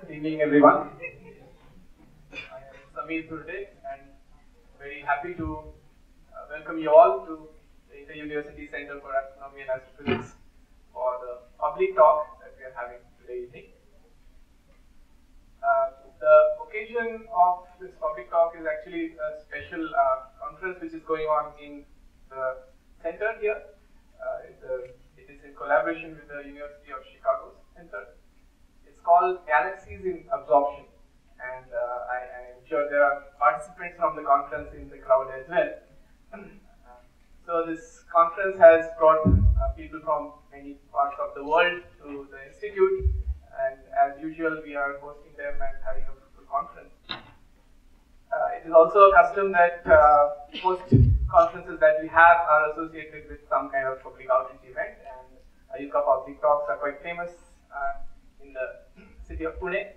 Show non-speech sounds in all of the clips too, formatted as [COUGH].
Good evening, everyone. I am Samir Dhurde and very happy to uh, welcome you all to the Inter-University Center for Astronomy and Astrophysics for the public talk that we are having today evening. Uh, the occasion of this public talk is actually a special uh, conference which is going on in the center here. Uh, it, uh, it is in collaboration with the University of Chicago Center. It's called Galaxies in Absorption, and uh, I, am sure there are participants from the conference in the crowd as well. [CLEARS THROAT] so this conference has brought uh, people from many parts of the world to the institute, and as usual, we are hosting them and having a conference. Uh, it is also a custom that uh, most conferences that we have are associated with some kind of public outreach event, and IUCAA public talks are quite famous uh, in the city of Pune.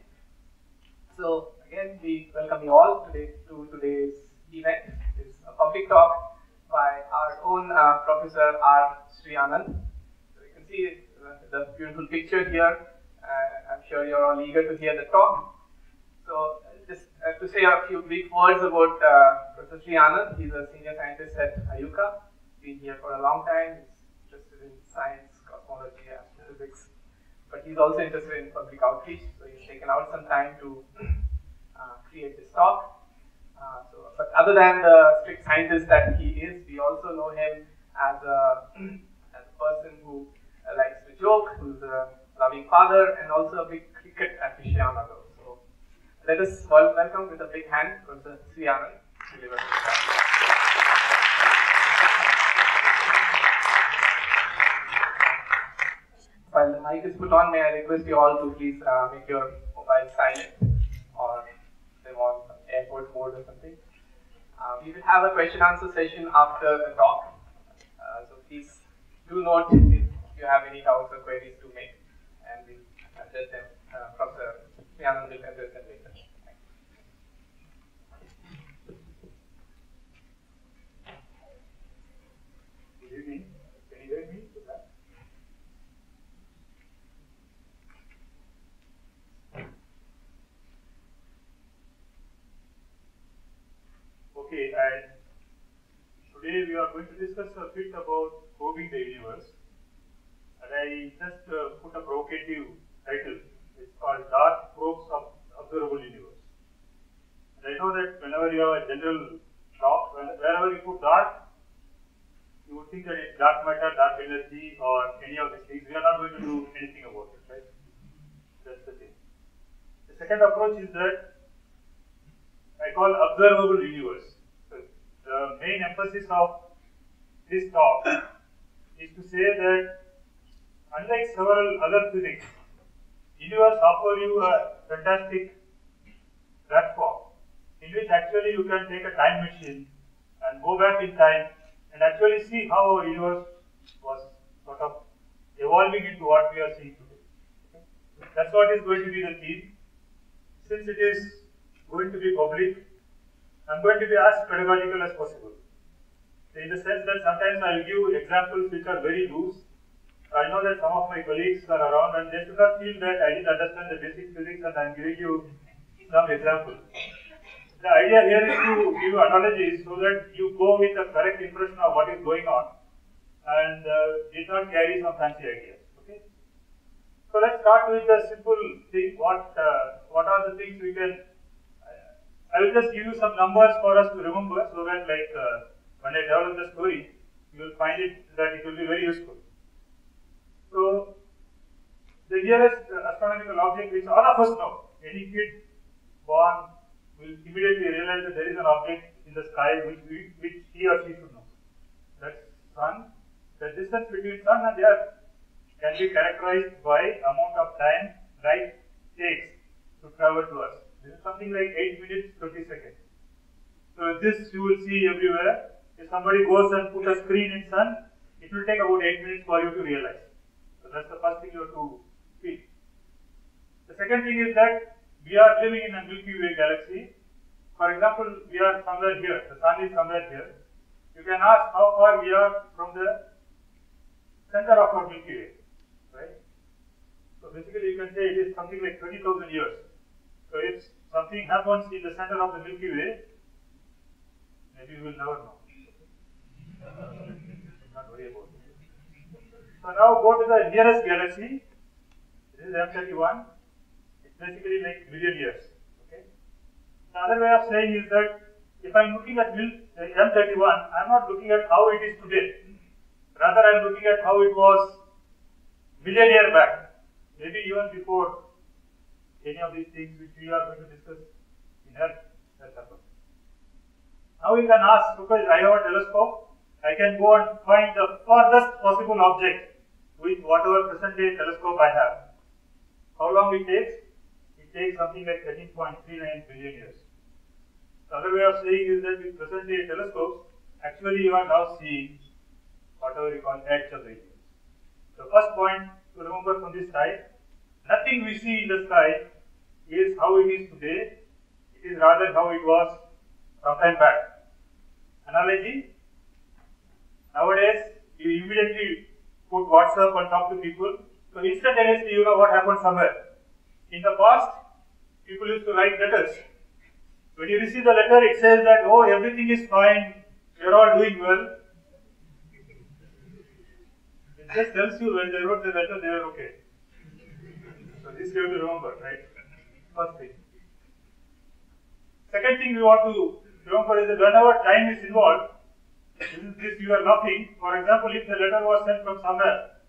So again, we welcome you all today to today's event. It's a public talk by our own uh, Professor R. Srianand. So you can see the beautiful picture here. Uh, I'm sure you're all eager to hear the talk. So just uh, to say a few brief words about uh, Professor Srianand. He's a senior scientist at IUCAA. Been here for a long time. He's interested in science, cosmology, astrophysics but he's also interested in public outreach, so he's taken out some time to [CLEARS THROAT] uh, create this talk. Uh, so, but other than the strict scientist that he is, we also know him as a, [CLEARS THROAT] as a person who uh, likes to joke, who's a loving father, and also a big cricket aficionado. So let us welcome with a big hand Professor Srianand While the mic is put on, may I request you all to please uh, make your mobile silent or they want airport mode or something. Uh, we will have a question answer session after the talk. Uh, so please do note if you have any doubts or queries to make address them. Uh, Professor Srianand will address them later. Good evening. Can you hear me? Okay, and today we are going to discuss a bit about probing the universe. And I just uh, put a provocative title. It's called Dark Probes of Observable Universe. And I know that whenever you have a general talk, wherever you put dark, you would think that it's dark matter, dark energy, or any of these things. We are not going to do anything about it, right? That's the thing. The second approach is that I call observable universe the main emphasis of this talk is to say that unlike several other physics, universe offer you a fantastic platform in which actually you can take a time machine and go back in time and actually see how our universe was sort of evolving into what we are seeing today. That's what is going to be the theme. Since it is going to be public, I'm going to be as pedagogical as possible. In the sense that sometimes I'll give examples which are very loose. I know that some of my colleagues are around and they should not feel that I didn't understand the basic physics and I'm giving you some examples. The idea here is to give analogies so that you go with the correct impression of what is going on and uh, did not carry some fancy ideas. Okay. So let's start with the simple thing. What uh, what are the things we can I will just give you some numbers for us to remember so that like uh, when I develop the story, you will find it that it will be very useful. So, the nearest uh, astronomical object which all of us know, any kid born will immediately realize that there is an object in the sky which, we, which he or she should know. That's sun. The distance between sun and earth can be characterized by amount of time light takes to travel to us. This is something like 8 minutes 30 seconds. So this you will see everywhere. If somebody goes and put a screen in sun, it will take about 8 minutes for you to realize. That's the first thing you have to feel. The second thing is that we are living in a Milky Way galaxy. for example, we are somewhere here, the sun is somewhere here. You can ask how far we are from the center of our Milky Way, right? So basically, you can say it is something like 20,000 years. So if something happens in the center of the Milky Way, maybe we will never know. [LAUGHS] Not worry about it. So now go to the nearest galaxy. This is M31. It's basically like million years. Okay. The other way of saying is that if I'm looking at uh, M31, I'm not looking at how it is today. Rather, I'm looking at how it was million year back, maybe even before any of these things which we are going to discuss in Earth has happened. Now you can ask, because I have a telescope, I can go and find the farthest possible object with whatever present day telescope I have. How long it takes? It takes something like 13.39 billion years. The other way of saying is that with present day telescopes, actually you are now seeing whatever you call edge of the universe. The first point to remember from this slide, nothing we see in the sky is how it is today, it is rather how it was some time back. Analogy, nowadays you immediately put WhatsApp and talk to people, so instantaneously you know what happened somewhere. In the past, people used to write letters. When you receive the letter, it says that, oh, everything is fine, you're all doing well. It just tells you when they wrote the letter, they were okay. So this you have to remember, right? First thing. Second thing we want to remember is that whenever time is involved, this is this you are laughing. For example, if the letter was sent from somewhere,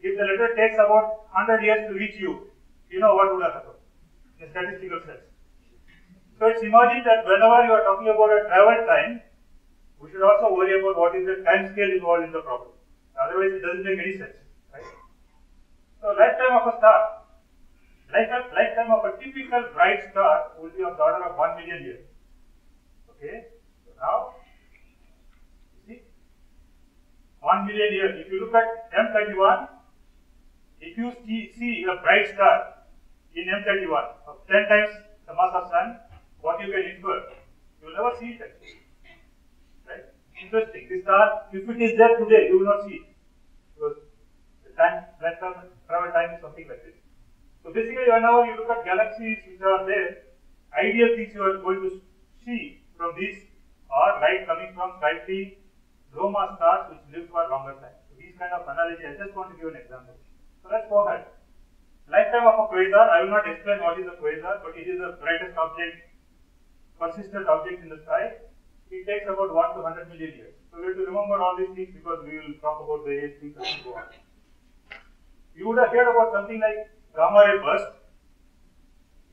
if the letter takes about 100 years to reach you, you know what would have happened in statistical sense. So it's imagined that whenever you are talking about a travel time, we should also worry about what is the time scale involved in the problem. Otherwise, it doesn't make any sense, right? So, lifetime of a star, lifetime, lifetime of a typical bright star will be of the order of 1 million years. Okay? So now, you see, 1 million years. If you look at M31, if you see, a bright star in M31 of 10 times the mass of sun, what you can infer? You will never see it actually. Right? Interesting. This star, if it is there today, you will not see it. Because the time, travel, travel time is something like this. So basically, whenever you look at galaxies which are there, ideal things you are going to see from these are light coming from slightly mass stars which live for longer time. So these kind of analogy, I just want to give an example. So let's go ahead. Lifetime of a quasar, I will not explain what is a quasar, but it is the brightest object, persistent object in the sky. It takes about 1 to 100 million years. So we have to remember all these things because we will talk about various things as we go on. You would have heard about something like gamma ray burst.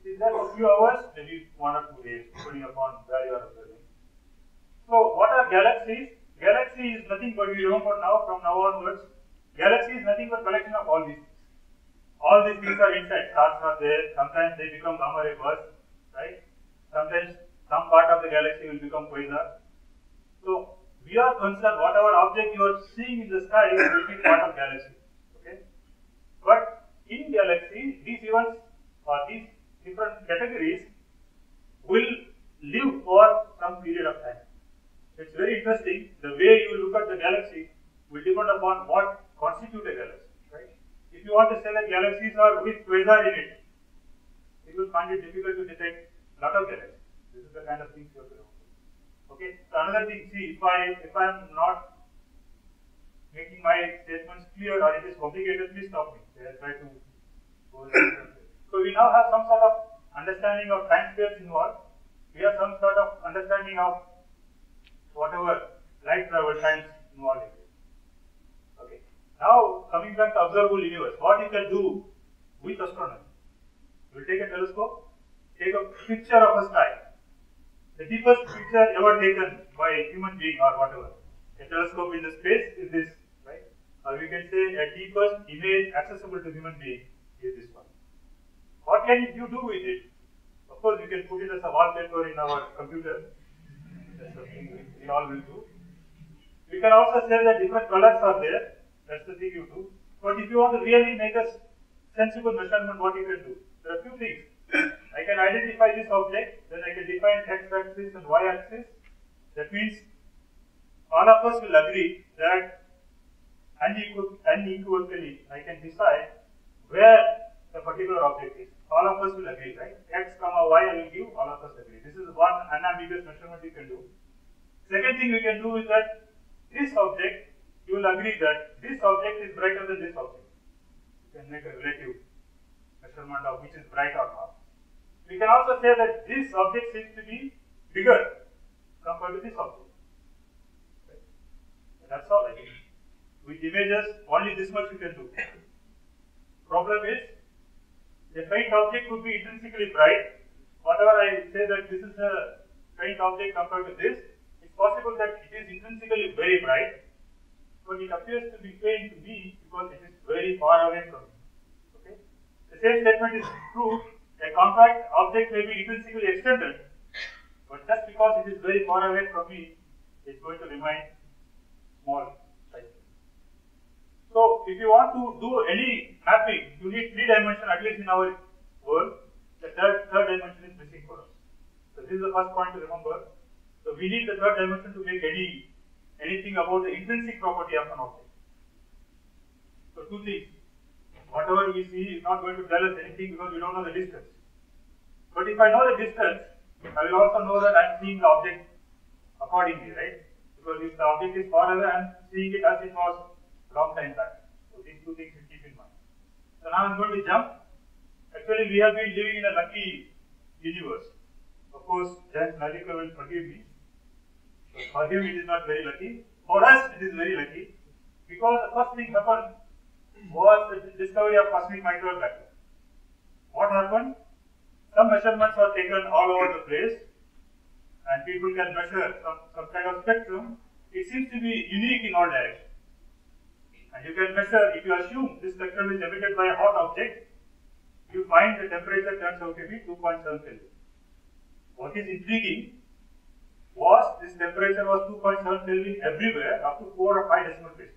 It is there for a few hours, maybe one or two days, depending upon where you are observing. So, what are galaxies? Galaxy is nothing but we remember now from now onwards. Galaxy is nothing but collection of all these things. All these things are inside. Stars are there. Sometimes they become gamma ray bursts, right? Sometimes some part of the galaxy will become quasar. So we are concerned whatever object you are seeing in the sky will be part of galaxy. Okay? But in galaxy, these events or these different categories will live for some period of time. It's very interesting. The way you look at the galaxy will depend upon what constitute a galaxy. Right? If you want to say that galaxies are with quasar in it, you will find it difficult to detect a lot of galaxies. This is the kind of things you have to remember. Okay. So another thing, see, if I if I am not making my statements clear or it is complicated, please stop me. I try to go So we now have some sort of understanding of time scales involved. We have some sort of understanding of whatever light travel times involved in it. Okay. Now coming back to observable universe, what you can do with astronomy? You will take a telescope, take a picture of a sky. The deepest picture ever taken by a human being or whatever. A telescope in the space is this, right? Or we can say a deepest image accessible to human being is this one. What can you do with it? Of course, you can put it as a wallpaper in our computer. We all will do. We can also say that different colors are there. That's the thing you do. But if you want to really make a sensible measurement, what you can do? There are few things. I can identify this object, then I can define x-axis and y-axis. That means all of us will agree that unequivocally I can decide where the particular object is. All of us will agree, right? X comma y I will give, all of us agree. This is one unambiguous measurement you can do. Second thing we can do is that this object, you will agree that this object is brighter than this object. You can make a relative measurement of which is bright or not. We can also say that this object seems to be bigger compared to this object. Right? That's all I think. With images, only this much you can do. Problem is, a faint object could be intrinsically bright. Whatever I say that this is a faint object compared to this, it's possible that it is intrinsically very bright, but it appears to be faint to me because it is very far away from me. Okay? The same statement is true. A compact object may be intrinsically extended, but just because it is very far away from me, it's going to remain small. So if you want to do any mapping, you need three dimension at least in our world. The third, third dimension is missing for us. So this is the first point to remember. So we need the third dimension to make any anything about the intrinsic property of an object. So two things. Whatever we see is not going to tell us anything because we don't know the distance. But if I know the distance, I will also know that I'm seeing the object accordingly, right? Because if the object is far away, I'm seeing it as it was long time back. So these two things you keep in mind. So now I'm going to jump. Actually, we have been living in a lucky universe. Of course, Jayant Narlikar will forgive me. So for him, it is not very lucky. For us, it is very lucky. Because the first thing happened was the discovery of cosmic microwave background. What happened? Some measurements were taken all over the place, and people can measure some, some kind of spectrum. It seems to be unique in all directions. And you can measure, if you assume this spectrum is emitted by a hot object, you find the temperature turns out to be 2.7 Kelvin. What is intriguing was this temperature was 2.7 Kelvin everywhere up to 4 or 5 decimal places.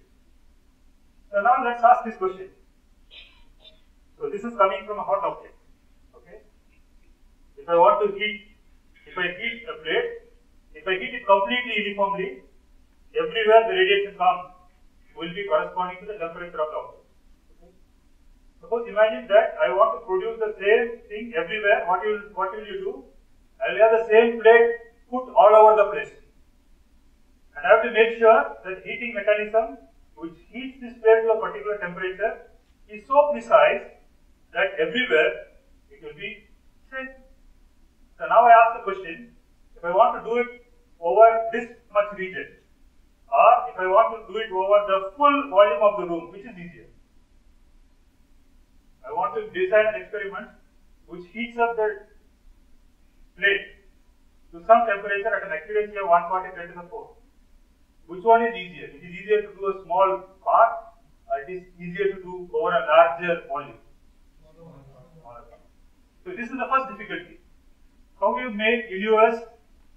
So now let's ask this question. So this is coming from a hot object. Okay. If I want to heat, if I heat a plate, if I heat it completely uniformly, everywhere the radiation comes will be corresponding to the temperature of the. Suppose imagine that I want to produce the same thing everywhere. What will what will you do? I will have the same plate put all over the place. And I have to make sure that heating mechanism which heats this plate to a particular temperature is so precise that everywhere it will be same. So now I ask the question, if I want to do it over this much region, or if I want to do it over the full volume of the room, which is easier? I want to design an experiment which heats up the plate to some temperature at an accuracy of 140 10 to the 4. Which one is easier? It is easier to do a small part or it is easier to do over a larger volume? So this is the first difficulty. How do you make universe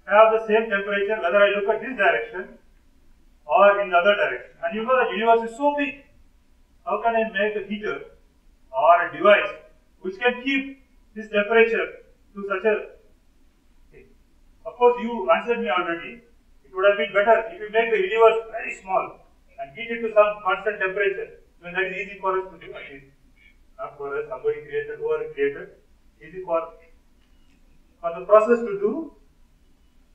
have the same temperature whether I look at this direction or in the other direction. And you know the universe is so big. How can I make a heater or a device which can keep this temperature to such a thing? Of course, you answered me already. It would have been better if you make the universe very small and heat it to some constant temperature. Then that is easy for us to do. At not for us, somebody created, whoever created. Easy for for the process to do.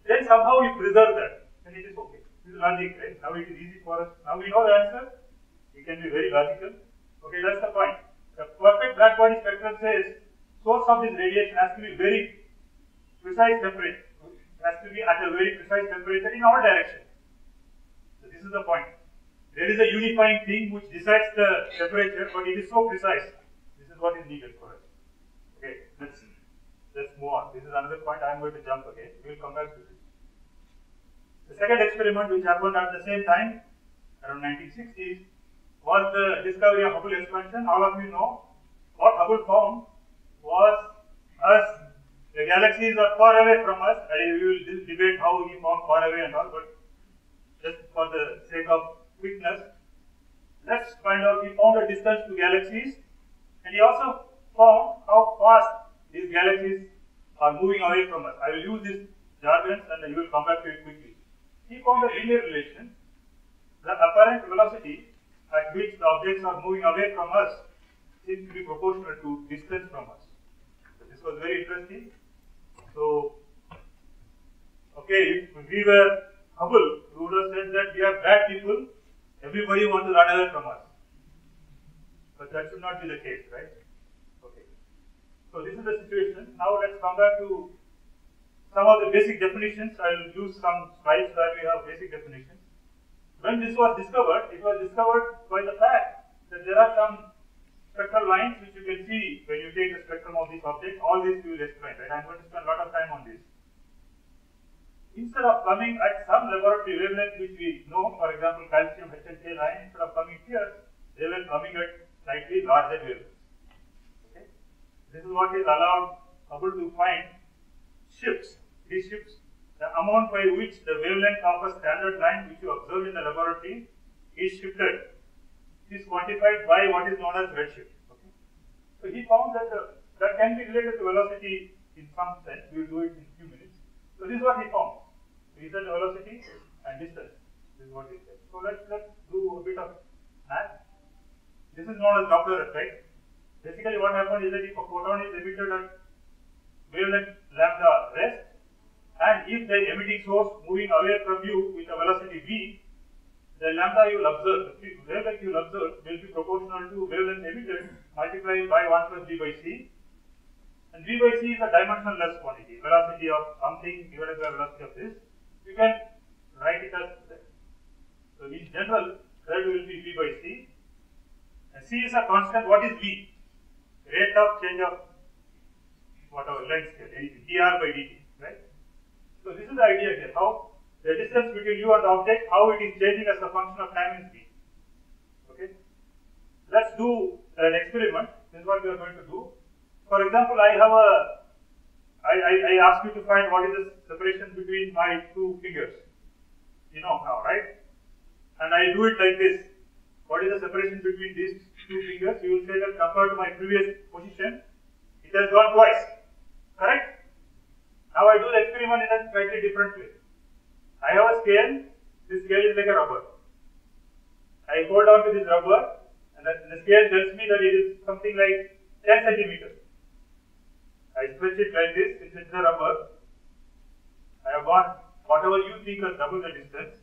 Then somehow you preserve that. Then it is okay. This is logic, right? Now it is easy for us. Now we know the answer. We can be very logical. Okay, that's the point. The perfect black body spectrum says source of this radiation has to be very precise temperature. It has to be at a very precise temperature in all directions. So this is the point. There is a unifying thing which decides the temperature, but it is so precise. This is what is needed for us. Okay, let's let's move on. This is another point I am going to jump again. We will come back to this. The second experiment which happened at the same time, around 1960s, was the discovery of Hubble expansion. All of you know what Hubble found was as the galaxies are far away from us. and we will debate how he found far away and all, but just for the sake of quickness, let's find out. He found the distance to galaxies, and he also found how fast these galaxies are moving away from us. I will use this jargon and you will come back to it quickly. He found a linear relation. The apparent velocity at which the objects are moving away from us seems to be proportional to distance from us. This was very interesting. So, okay, if we were Hubble, we would have said that we are bad people, everybody wants to run away from us. But that should not be the case, right? Okay. So this is the situation. Now let's come back to some of the basic definitions. I will use some slides where we have basic definitions. When this was discovered, it was discovered by the fact that there are some spectral lines which you can see when you take the spectrum of this object. All this we will explain, right? I'm going to spend a lot of time on this. Instead of coming at some laboratory wavelength which we know, for example, calcium HLK line, instead of coming here, they were coming at slightly larger wavelengths. Okay? This is what is allowed Hubble to find shifts shifts, the amount by which the wavelength of a standard line which you observe in the laboratory is shifted is quantified by what is known as redshift. Okay? So he found that uh, that can be related to velocity in some sense. We will do it in few minutes. So this is what he found. Said velocity and distance. This is what he said. So let's let's do a bit of math. This is known as Doppler effect. Basically, what happens is that if a photon is emitted at wavelength lambda rest, and if the emitting source moving away from you with a velocity v, the lambda you will observe, the wavelength you will observe will be proportional to wavelength emitted multiplied by 1 plus v by c. And v by c is a dimensionless quantity, velocity of something divided by velocity of this. You can write it as So in general, that will be v by c. And c is a constant. What is v? Rate of change of whatever length scale, dr by dt, right? So this is the idea here, how the distance between you and the object, how it is changing as a function of time and speed. Okay. Let's do an experiment. This is what we are going to do. For example, I have a, I, I, I ask you to find what is the separation between my two fingers. You know now, right? And I do it like this. What is the separation between these two fingers? You will say that compared to my previous position, it has gone twice. Correct? Now I do the experiment in a slightly different way. I have a scale, this scale is like a rubber. I hold on to this rubber and the scale tells me that it is something like 10 centimeters. I stretch it like this, since it's a rubber. I have got whatever you think is double the distance.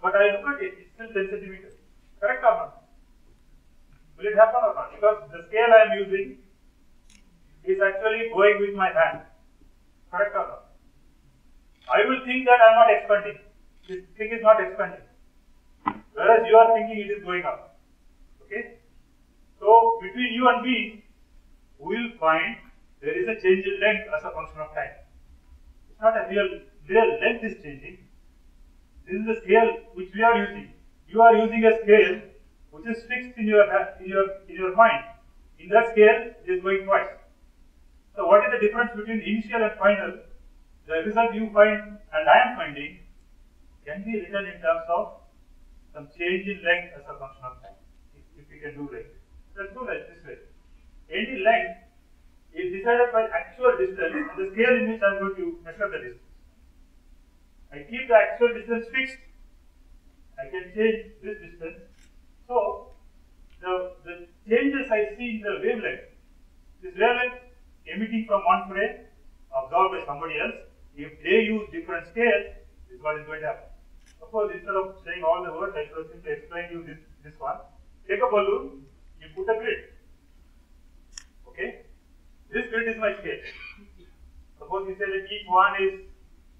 But I look at it, it's still 10 centimeters. Correct or not? Will it happen or not? Because the scale I am using is actually going with my hand. Correct or not? I will think that I am not expanding. This thing is not expanding. Whereas you are thinking it is going up. Okay? So, between you and me, we will find there is a change in length as a function of time. It's not a real, real length is changing. This is the scale which we are using. You are using a scale which is fixed in your, in your, in your mind. In that scale, it is going twice. So what is the difference between initial and final? The result you find and I am finding can be written in terms of some change in length as a function of time. If, if we can do like. Let's do like this way. Any length is decided by actual distance and the scale in which I am going to measure the distance. I keep the actual distance fixed. I can change this distance. So the, the changes I see in the wavelength, this wavelength emitting from one frame, absorbed by somebody else. If they use different scales, this is what is going to happen. Suppose instead of saying all the words, I should simply explain you this, this one. Take a balloon, you put a grid. Okay? This grid is my scale. Suppose you say that each one is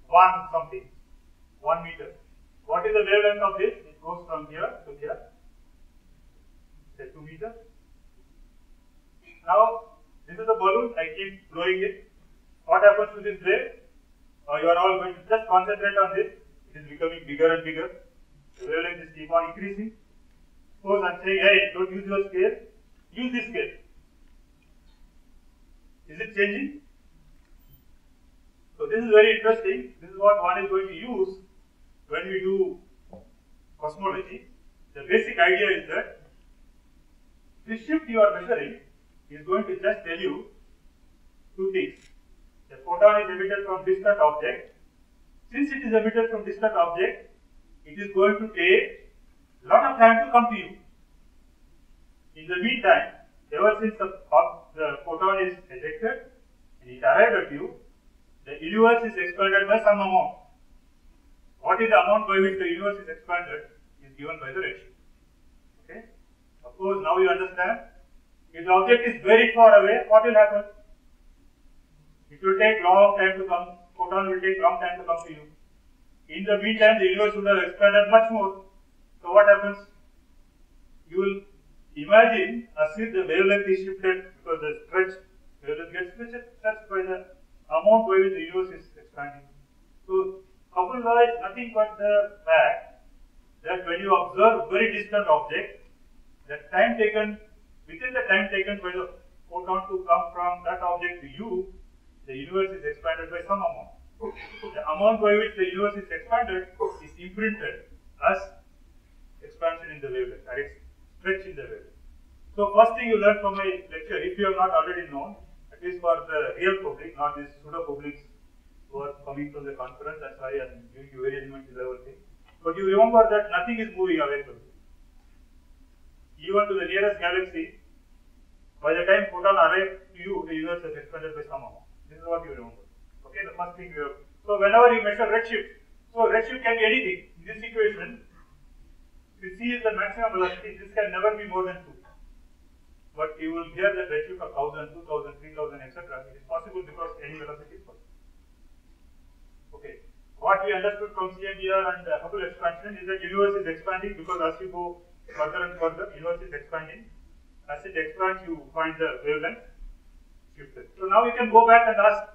one something, one meter. What is the wavelength of this? It goes from here to here. Say two meters. Now this is a balloon, I keep blowing it. What happens to this blade? Uh, you are all going to just concentrate on this. It is becoming bigger and bigger. The wavelength is keep on increasing. Suppose I'm saying, hey, don't use your scale, use this scale. Is it changing? So this is very interesting. This is what one is going to use when we do cosmology. The basic idea is that the shift you are measuring is going to just tell you two things. The photon is emitted from distant object. Since it is emitted from distant object, it is going to take a lot of time to come to you. In the meantime, ever since the, the photon is ejected and it arrived at you, the universe is expanded by some amount. What is the amount by which the universe is expanded is given by the ratio. Okay? Of course, now you understand. If the object is very far away, what will happen? It will take long time to come. Photon will take long time to come to you. In the meantime, the universe would have expanded much more. So what happens? You will imagine as if the wavelength is shifted because the stretch wavelength gets stretched by the amount by which the universe is expanding. So Hubble law is nothing but the fact that when you observe very distant object, the time taken within the time taken by the photon to come from that object to you, the universe is expanded by some amount. The amount by which the universe is expanded is imprinted as expansion in the wavelength or stretch in the wavelength. So first thing you learn from my lecture, if you have not already known, at least for the real public, not these pseudo publics who are coming from the conference, that's why I'm giving you very elementary level thing. But you remember that nothing is moving away from you. Even to the nearest galaxy, by the time photon arrives to you, the universe has expanded by some amount. This is what you remember. Okay, the first thing you have. So whenever you measure redshift, so redshift can be anything. In this equation, if c is the maximum velocity, this can never be more than 2. But you will hear that redshift of 1000, 2000, 3000, etc. It is possible because any velocity is possible. Okay. What we understood from CMBR and Hubble expansion is that universe is expanding because as you go further and further, universe is expanding. As it expands, you find the wavelength shifted. So now you can go back and ask,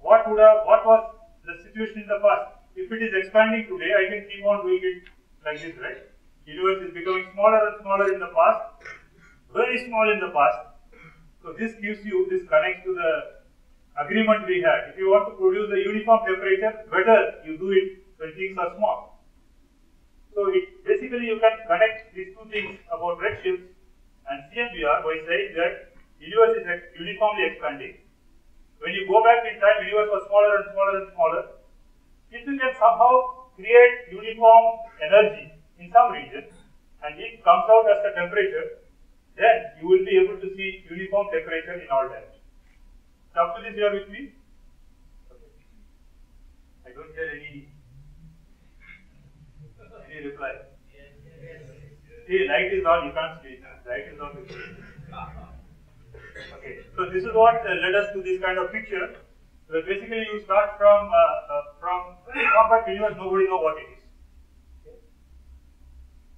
what would have, what was the situation in the past? If it is expanding today, I can keep on doing it like this, right? Universe is becoming smaller and smaller in the past, very small in the past. So this gives you, this connects to the agreement we had. If you want to produce a uniform temperature, better you do it when things are small. So it, basically you can connect these two things about redshift and CMBR by saying that universe is uniformly expanding. When you go back in time, universe was smaller and smaller and smaller. If you can somehow create uniform energy in some region and it comes out as the temperature, then you will be able to see uniform temperature in all directions. Up to this, you are with me? Okay. I don't hear any any reply. See, light is on, you can't see. it. Light is on. Okay, so this is what uh, led us to this kind of picture. Basically, you start from uh, uh, from compact universe, nobody know what it is.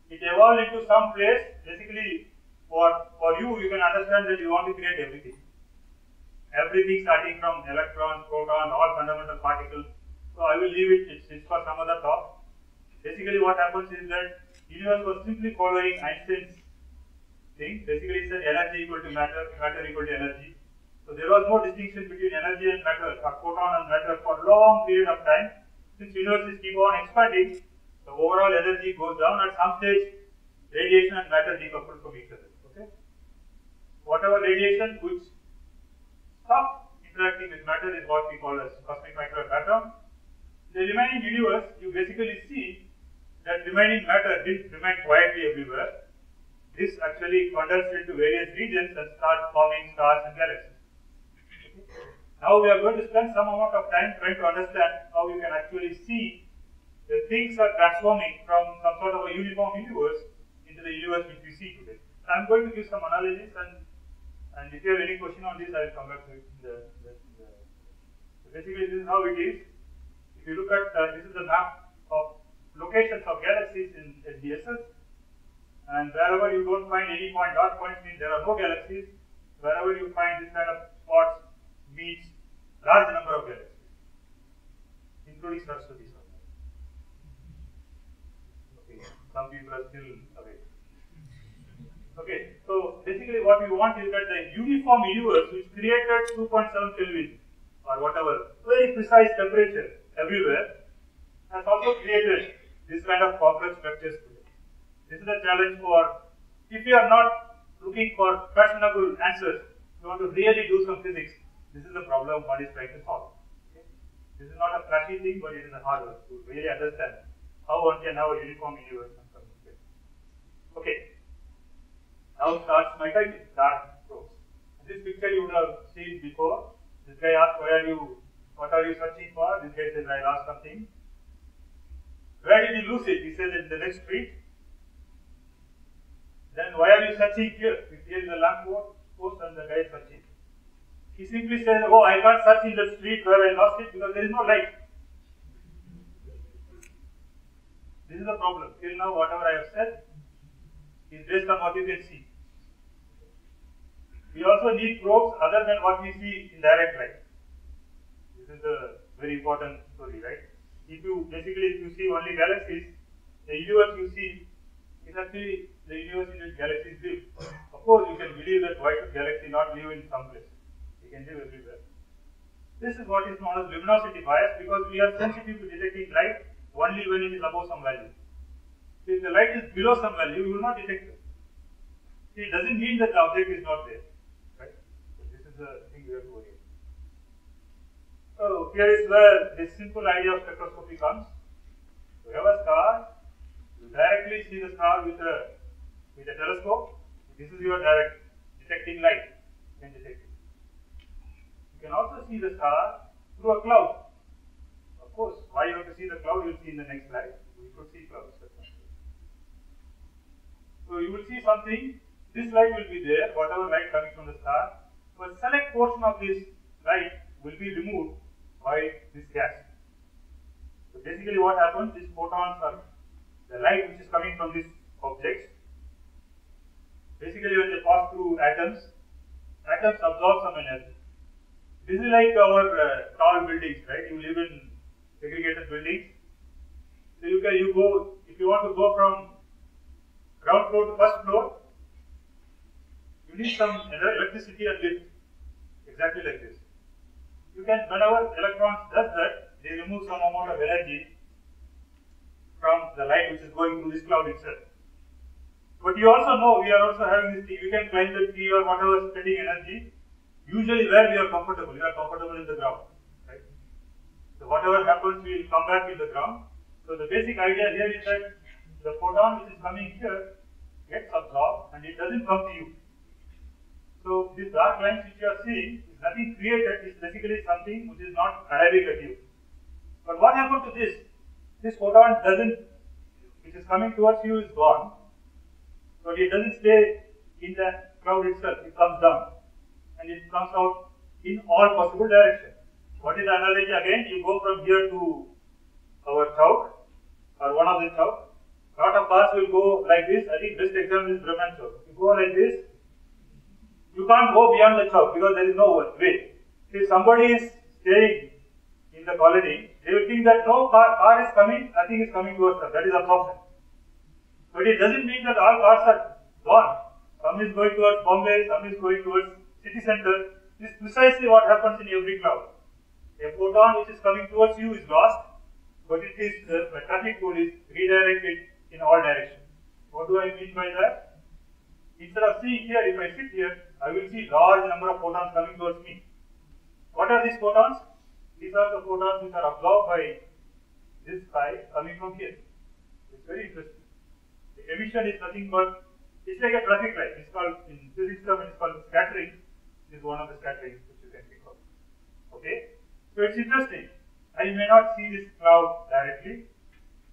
It evolved into some place. Basically, for for you, you can understand that you want to create everything. Everything starting from electron, proton, all fundamental particles. So I will leave it. It's, it's for some other talk. Basically, what happens is that universe was simply following Einstein's thing. Basically, it's said energy equal to matter, matter equal to energy. So there was no distinction between energy and matter, or photon and matter for long period of time. Since universes keep on expanding, the overall energy goes down. At some stage, radiation and matter decouple from each other. Okay. Whatever radiation which stop interacting with matter is what we call as cosmic microwave background. The remaining universe, you basically see that remaining matter didn't remain quietly everywhere. This actually condensed into various regions and start forming stars and galaxies. Now we are going to spend some amount of time trying to understand how you can actually see the things are transforming from some sort of a uniform universe into the universe which we see today. I'm going to give some analysis and and if you have any question on this, I will come back to it. The, the, the, so basically, this is how it is. If you look at uh, this is the map of locations of galaxies in SDSS, and wherever you don't find any point, dot points means there are no galaxies. Wherever you find this kind of spots means large number of galaxies, including Saraswati. Okay, some people are still awake. Okay, so basically what we want is that the uniform universe which created 2.7 Kelvin or whatever, very precise temperature everywhere, has also created this kind of complex structures today. This is a challenge for, if you are not looking for fashionable answers, you want to really do some physics, This is the problem one is trying to solve. This is not a flashy thing, but it is a hard work to really understand how one can have a uniform universe. Okay. Now starts my title, dark probes. This picture you would have seen before. This guy asked, where are you, what are you searching for? This guy says, I lost something. Where did you lose it? He said, in the next street. Then why are you searching here? Here is a lamp post and the guy is searching. He simply says, oh, I can't search in the street where I lost it because there is no light. This is the problem. Till now, whatever I have said is based on what you can see. We also need probes other than what we see in direct light. This is a very important story, right? If you basically if you see only galaxies, the universe you see is actually the universe in which galaxies live. Of course, you can believe that why should galaxy not live in some place? They can live everywhere. This is what is known as luminosity bias because we are sensitive to detecting light only when it is above some value. So if the light is below some value, you will not detect it. It doesn't mean that the object is not there. Right? So this is the thing we have to worry about. So here is where this simple idea of spectroscopy comes. You have a star, you directly see the star with a with a telescope. This is your direct detecting light. You can detect it. You can also see the star through a cloud. Of course, why you have to see the cloud, you'll see in the next slide. We could see clouds. So you will see something, this light will be there, whatever light coming from the star, but select portion of this light will be removed by this gas. So basically what happens, these photons are the light which is coming from these objects. Basically when they pass through atoms, atoms absorb some energy. This is like our uh, tall buildings, right? You live in segregated buildings. So you can you go if you want to go from ground floor to first floor, you need some electricity and lift. Exactly like this. You can whenever electrons does that, they remove some amount of energy from the light which is going through this cloud itself. But you also know we are also having this thing, we can climb the tree or whatever spending energy Usually where we are comfortable, we are comfortable in the ground. Right? So whatever happens, we will come back in the ground. So the basic idea here is that the photon which is coming here gets absorbed and it doesn't come to you. So these dark lines which you are seeing is nothing created, it's basically something which is not arriving at you. But what happened to this? This photon doesn't, which is coming towards you is gone, So it doesn't stay in the cloud itself, it comes down and it comes out in all possible directions. What is the analogy again? You go from here to our chowk or one of the chowk. Lot of cars will go like this. I think best example is Bremen chowk. You go like this. You can't go beyond the chowk because there is no way. If somebody is staying in the colony, they will think that no car, car is coming, nothing is coming towards them. That is absorption. But it doesn't mean that all cars are gone. Some is going towards Bombay, some is going towards city center This is precisely what happens in every cloud. A photon which is coming towards you is lost, but it is uh, the traffic tool is redirected in all directions. What do I mean by that? Instead of seeing here, if I sit here, I will see large number of photons coming towards me. What are these photons? These are the photons which are absorbed by this sky coming from here. It's very interesting. The emission is nothing but it's like a traffic light. It's called in physics term it's called scattering is one of the scatterings which you can think of. Okay? So it's interesting. I may not see this cloud directly.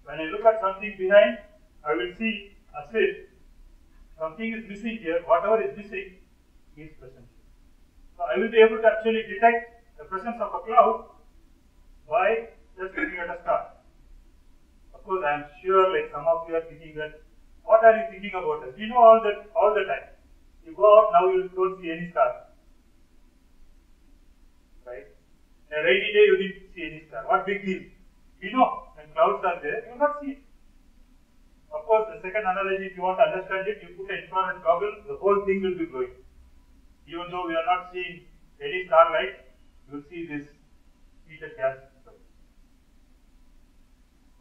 When I look at something behind, I will see as if something is missing here. Whatever is missing is present. So I will be able to actually detect the presence of a cloud by just looking at a star. Of course, I am sure like some of you are thinking that, what are you thinking about us? You know all that all the time. You go out now, you don't see any stars. A rainy day you didn't see any star. What big deal? You know, when clouds are there, you will not see it. Of course, the second analogy, if you want to understand it, you put an infrared goggle, the whole thing will be glowing. Even though we are not seeing any starlight, you will see this heated gas.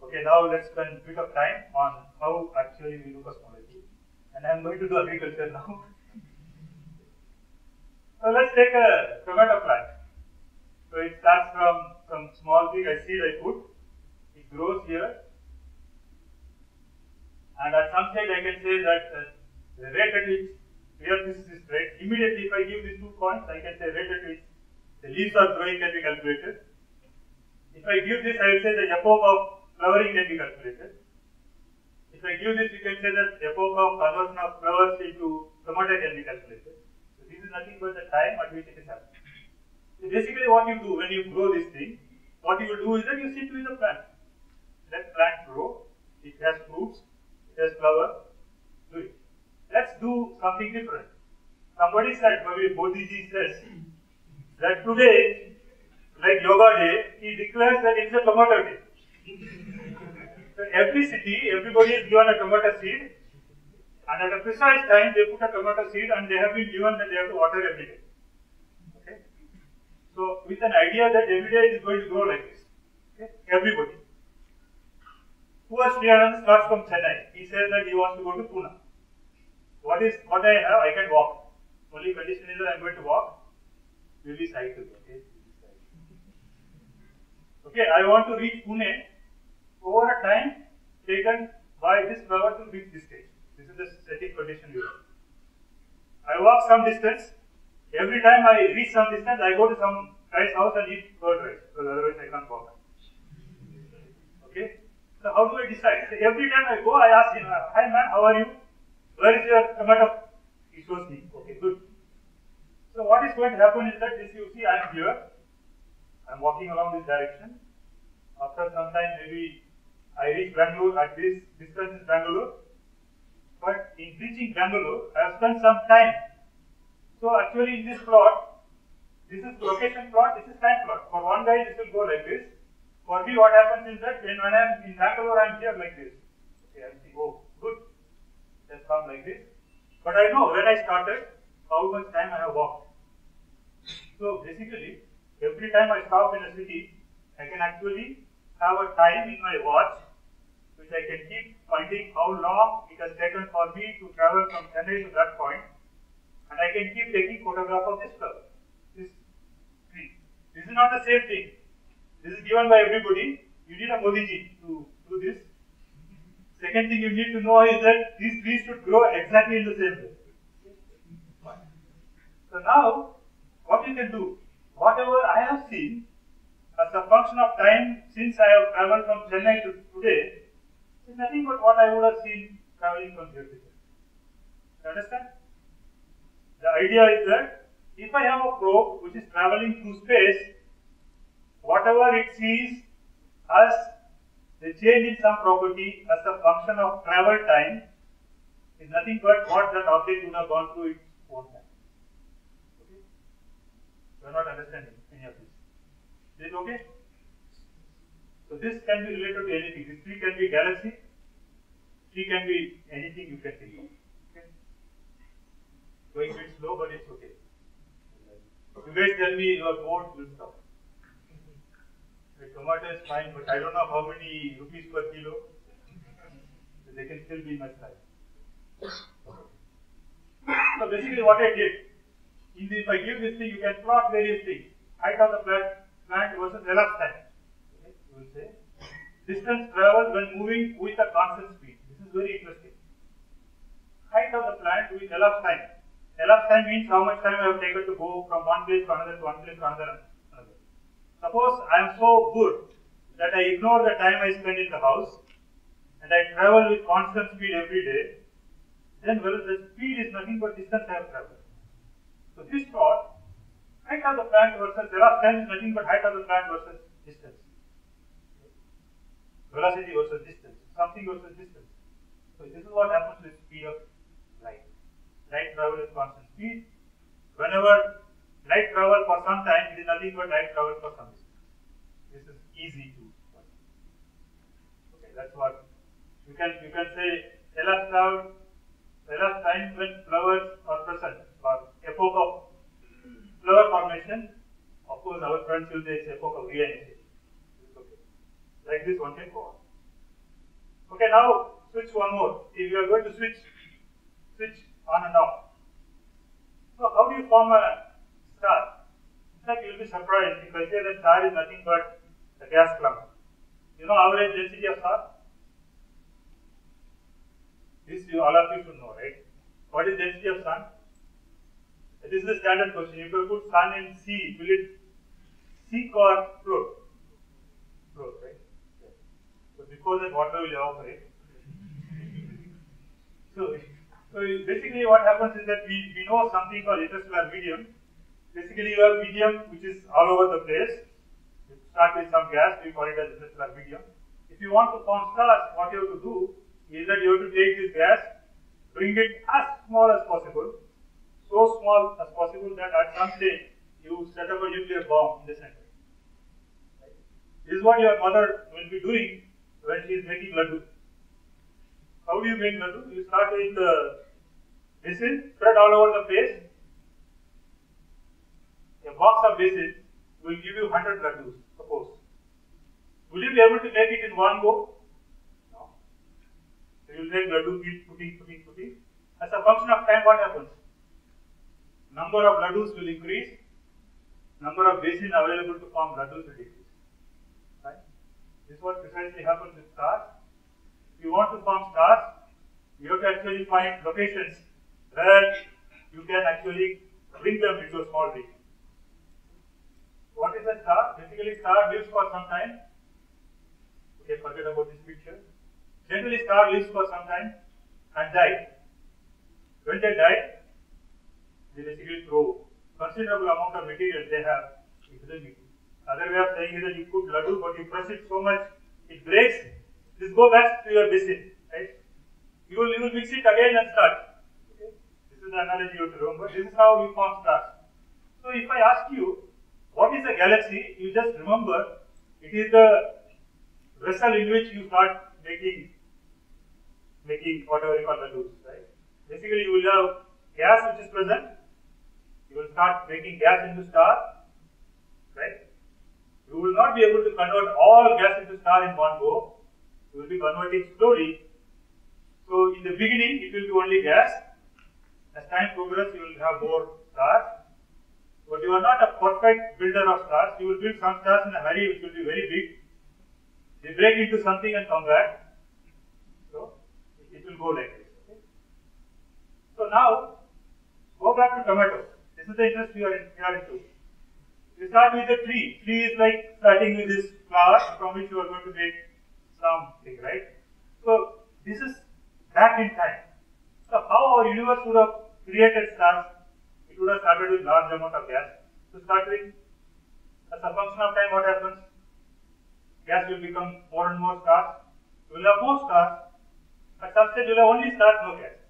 Okay, now let's spend a bit of time on how actually we do cosmology. And I am going to do agriculture now. [LAUGHS] so let's take a tomato plant. So it starts from some small thing, I seed I put, it grows here, and at some stage I can say that uh, the rate at which here this is rate, immediately if I give these two points, I can say rate at the leaves are growing can be calculated. If I give this, I will say the epoch of flowering can be calculated. If I give this, you can say that epoch of conversion of flowers into tomato can be calculated. So this is nothing but the time at which it is happening. So basically what you do when you grow this thing, what you will do is that you sit with the plant. Let plant grow, it has fruits, it has flower, do it. Let's do something different. Somebody said, maybe Modiji says, that today, like Yoga Day, he declares that it's a tomato day. [LAUGHS] so every city, everybody is given a tomato seed, and at a precise time they put a tomato seed and they have been given that they have to water every day. Okay? So with an idea that every day is going to grow like this. Okay? Everybody. Who Poor Srianand starts from Chennai. He says that he wants to go to Pune. What is what I have? I can walk. Only condition is that I'm going to walk. Will be cycle. Okay. Okay, I want to reach Pune over a time taken by this flower to reach this stage. This is the static condition we have. I walk some distance. Every time I reach some distance, I go to some guy's house and eat curd rice, because otherwise I can't walk. Okay? So how do I decide? Every time I go, I ask him, Hi man, how are you? Where is your tomato? He shows me. Okay, good. So what is going to happen is that this you see I am here. I am walking along this direction. After some time maybe I reach Bangalore at this distance is Bangalore. But in reaching Bangalore, I have spent some time. So actually in this plot, this is location plot, this is time plot. For one guy this will go like this. For me what happens is that when, when I am in Bangalore I am here like this. Okay, I see, oh Just come like this. But I know when I started how much time I have walked. So basically, every time I stop in a city, I can actually have a time in my watch which I can keep finding how long it has taken for me to travel from Chennai to that point, and I can keep taking photograph of this flower, this. This is not the same thing. This is given by everybody. You need a Modiji to do this. Second thing you need to know is that these trees should grow exactly in the same way. So now, what you can do, whatever I have seen as a function of time since I have traveled from Chennai to today, is nothing but what I would have seen traveling from here to here. You understand? The idea is that if I have a probe which is traveling through space, whatever it sees as the change in some property as a function of travel time is nothing but what that object would have gone through its own time. Okay? You are not understanding any of this. Is it okay? So this can be related to anything. This tree can be galaxy. Tree can be anything you can think of. Okay? Going a bit slow, but it's okay. You guys tell me your board will stop. The tomato is fine, but I don't know how many rupees per kilo. So they can still be much higher. So basically what I did, in the, if I give this thing, you can plot various things. Height of the plant, plant versus elapsed time. Okay, you will say. Distance traveled when moving with a constant speed. This is very interesting. Height of the plant with elapsed time. Elapsed time means how much time I have taken to go from one place to another, to one place to another. Suppose I am so good that I ignore the time I spend in the house and I travel with constant speed every day, then well, the speed is nothing but distance I have traveled. So this plot, height of the plant versus elapsed time is nothing but height of the plant versus distance. Velocity versus distance, something versus distance. So this is what happens with speed of light. Light travel with constant speed. Whenever light travel for some time, it is nothing but light travel for some distance. This is easy to. Okay, that's what you can you can say elapsed travel, elapsed time when flowers are present or epoch of flower formation. Of course, our friends will say it's epoch of reionization. Okay. Like this, one can go on. Okay, now switch one more. If you are going to switch, switch on and off. So how do you form a fact, you'll be surprised if I say the star is nothing but a gas cloud. You know average density of star? This you, all of you should know, right? What is density of sun? This is the standard question. If you put sun in sea, will it sink or float? Float, right? So before that, water will evaporate. so, so basically, what happens is that we, we know something called interstellar medium. Basically, you have medium which is all over the place. You start with some gas, we call it as interstellar medium. If you want to form stars, what you have to do is that you have to take this gas, bring it as small as possible, so small as possible that at some stage you set up a nuclear bomb in the center. This is what your mother will be doing when she is making laddu. How do you make laddu? You start with uh, the besan spread all over the place. A box of besan will give you 100 laddus, suppose. Will you be able to make it in one go? No. So you will make laddu, keep putting, putting, putting. As a function of time, what happens? Number of laddus will increase, number of besan available to form laddus will decrease. Right? This is what precisely happens with stars. If you want to form stars, you have to actually find locations where you can actually bring them into a small region. What is a star? Lives for some time. Okay, forget about this picture. Generally, star lives for some time and die. When they die, they basically throw considerable amount of material they have into the liquid. Other way of saying is that you put laddu, but you press it so much, it breaks. This go back to your besan, right? You will, you will mix it again and start. Okay? This is the analogy you have to remember. This is how we form stars. So if I ask you, what is a galaxy? You just remember, it is the vessel in which you start making, making whatever you call laddus, right? Basically, you will have gas which is present. You will start making gas into star, right? You will not be able to convert all gas into star in one go. You will be converting slowly. So in the beginning, it will be only gas. As time progresses, you will have more stars. But you are not a perfect builder of stars. You will build some stars in a hurry, which will be very big. They break into something and come back. So it will go like this. Okay? So now, go back to tomato. This is the interest we are, in, we are into. Start with the tree. Tree is like starting with this flower from which you are going to make something, right? So this is back in time. So how our universe would have created stars? It would have started with large amount of gas. To start with, as a function of time, what happens? Gas will become more and more stars. You will have more stars. At some stage, you will have only stars, no gas.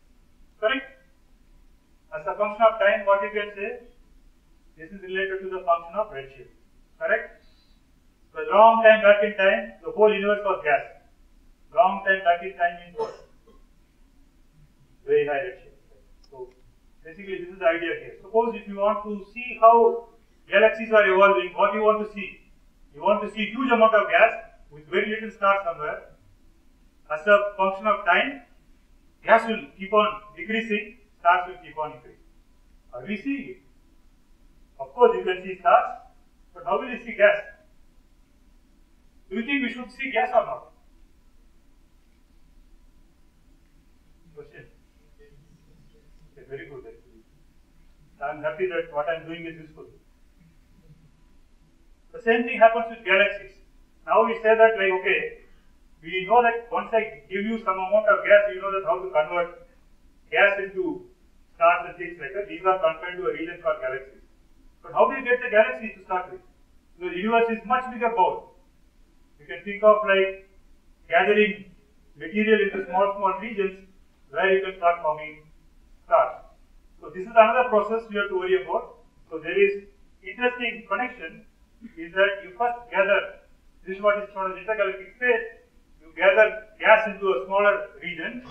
Correct? As a function of time, what you can say? This is related to the function of redshift. Correct? So long time back in time, the whole universe was gas. Long time back in time means what? Very high redshift. So basically this is the idea here. Suppose if you want to see how galaxies are evolving, what you want to see? You want to see huge amount of gas with very little star somewhere. As a function of time, gas will keep on decreasing, stars will keep on increasing. Are we seeing it? Of course, you can see stars, but how will you see gas? Do you think we should see gas or not? Question. Very good actually. I am happy that what I am doing is useful. The same thing happens with galaxies. Now we say that like okay, we know that once I give you some amount of gas, you know that how to convert gas into stars and things like that. These are confined to a region called galaxies. But how do you get the galaxies to start with? The universe is much bigger bowl. You can think of like gathering material into small, small regions where you can start forming stars. So this is another process we have to worry about. So there is interesting connection is that you first gather, this is what is known as intergalactic space, you gather gas into a smaller region,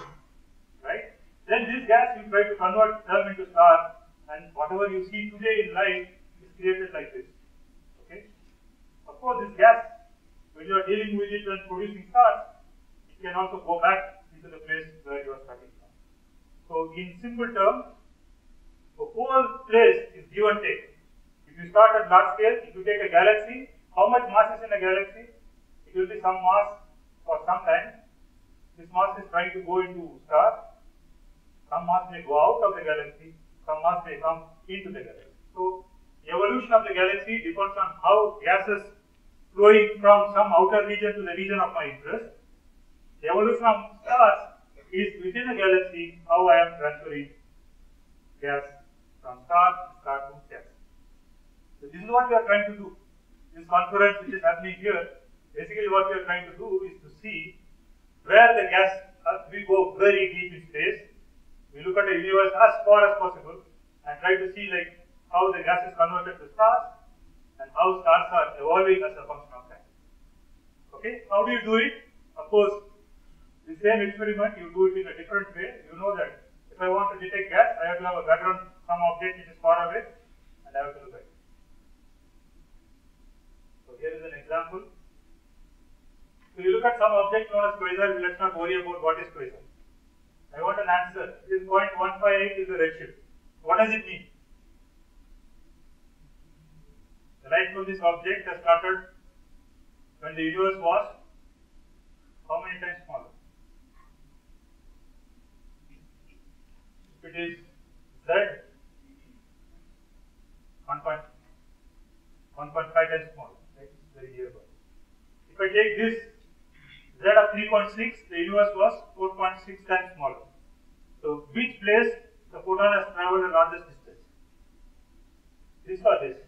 right? Then this gas you try to convert them into stars and whatever you see today in light is created like this. Okay? Of course, this gas, when you are dealing with it and producing stars, it can also go back into the place where you are starting from. So, in simple terms, the whole place is give and take. If you start at large scale, if you take a galaxy, how much mass is in a galaxy? It will be some mass for some time. This mass is trying to go into star. Some mass may go out of the galaxy. Some mass may come into the galaxy. So, evolution of the galaxy depends on how gases flowing from some outer region to the region of my interest. The evolution of stars is within a galaxy how I am transferring gas from star to star to gas. So this is what we are trying to do. This conference which is happening here, basically what we are trying to do is to see where the gas will go very deep in space. We look at the universe as far as possible and try to see like how the gas is converted to stars and how stars are evolving as a function of time. Okay, how do you do it? Of course, the same experiment you do it in a different way. You know that if I want to detect gas, I have to have a background, some object which is far away, and I have to look at it. So here is an example. So you look at some object known as quasar, let's not worry about what is quasar. I want an answer. This 0.158 is a redshift. What does it mean? The light from this object has started when the universe was how many times smaller? If it is Z 1.1.5 times smaller, right? It's very nearby. If I take this Z of 3.6, the universe was 4.6 times smaller. So, which place the photon has traveled the largest distance? This or this?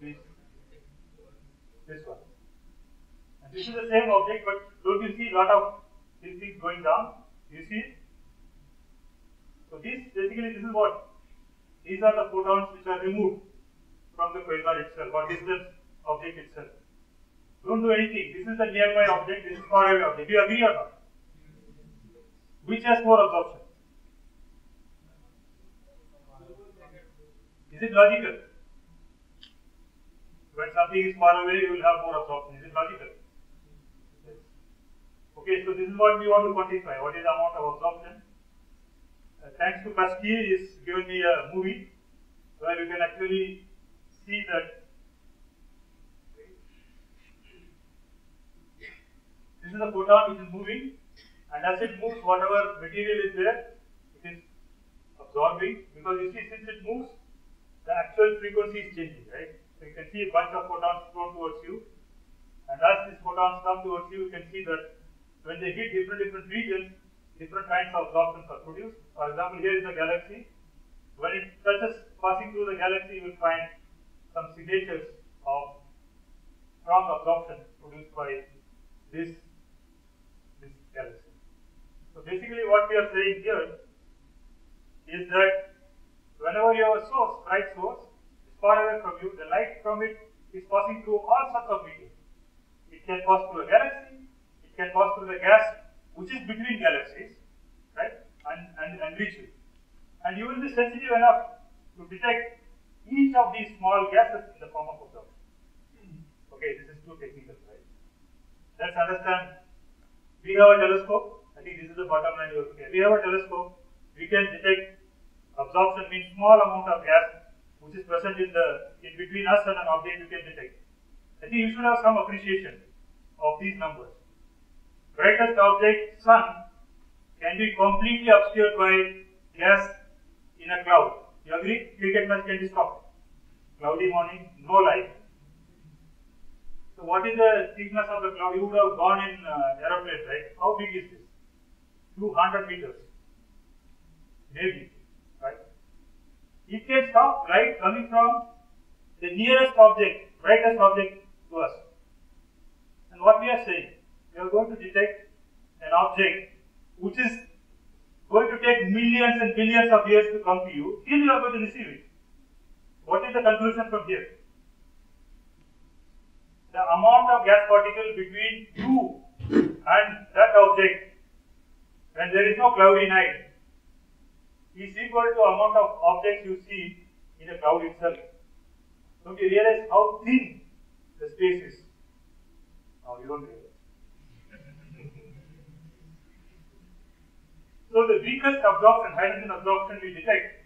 This. This one. And this is the same object, but don't you see a lot of these things going down? You see? So this basically this is what? These are the photons which are removed from the quasar itself or distant object itself. Don't do anything. This is the nearby object, this is far away object. Do you agree or not? Which has more absorption? Is it logical? When something is far away, you will have more absorption. Is it logical? Okay, so this is what we want to quantify. What is the amount of absorption? Thanks to Pasquier, he's given me a movie where you can actually see that this is a photon which is moving, and as it moves, whatever material is there, it is absorbing because you see, since it moves, the actual frequency is changing, right? So you can see a bunch of photons thrown towards you, and as these photons come towards you, you can see that when they hit different different regions, different kinds of absorptions are produced. For example, here is a galaxy. When it touches passing through the galaxy, you will find some signatures of strong absorption produced by this this galaxy. So basically, what we are saying here is that whenever you have a source, bright source, is far away from you, the light from it is passing through all sorts of medium. It can pass through a galaxy, it can pass through the gas which is between galaxies, right, and, and, and reach you. And you will be sensitive enough to detect each of these small gases in the form of absorption. Okay, this is too technical, right? Let's understand. We have a telescope. I think this is the bottom line you have to get. We have a telescope. We can detect absorption means small amount of gas which is present in the in between us and an object you can detect. I think you should have some appreciation of these numbers. Brightest object, sun, can be completely obscured by gas in a cloud. You agree? Cricket match can be stopped. Cloudy morning, no light. So what is the thickness of the cloud? You would have gone in uh, aeroplane, right? How big is this? 200 meters. Maybe, right? It can stop light coming from the nearest object, brightest object to us. And what we are saying, we are going to detect an object which is going to take millions and billions of years to come to you, still you are going to receive it. What is the conclusion from here? The amount of gas particle between you and that object when there is no cloudy night is equal to amount of objects you see in the cloud itself. Don't you realize how thin the space is? No, you don't realize. So the weakest absorption, hydrogen absorption we detect,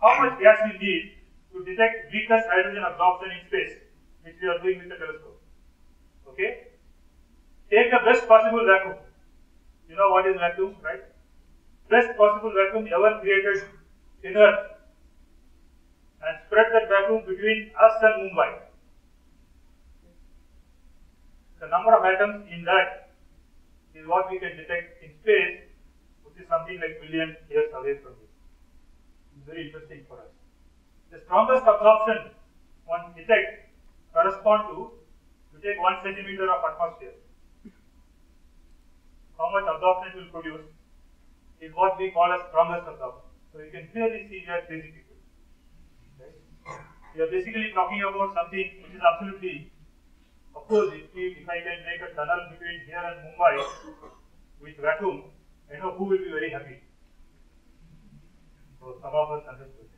how much gas we need to detect weakest hydrogen absorption in space, which we are doing with the telescope. Okay? Take the best possible vacuum. You know what is vacuum, right? Best possible vacuum ever created in Earth and spread that vacuum between us and Mumbai. The number of atoms in that is what we can detect in space, is something like billion years away from this. It's very interesting for us. The strongest absorption one detect correspond to, you take one centimeter of atmosphere. How much absorption it will produce is what we call as strongest absorption. So you can clearly see that basic people. Right? We are basically talking about something which is absolutely of course, if, if I can make a tunnel between here and Mumbai with vacuum, I know who will be very happy. So some of us understood.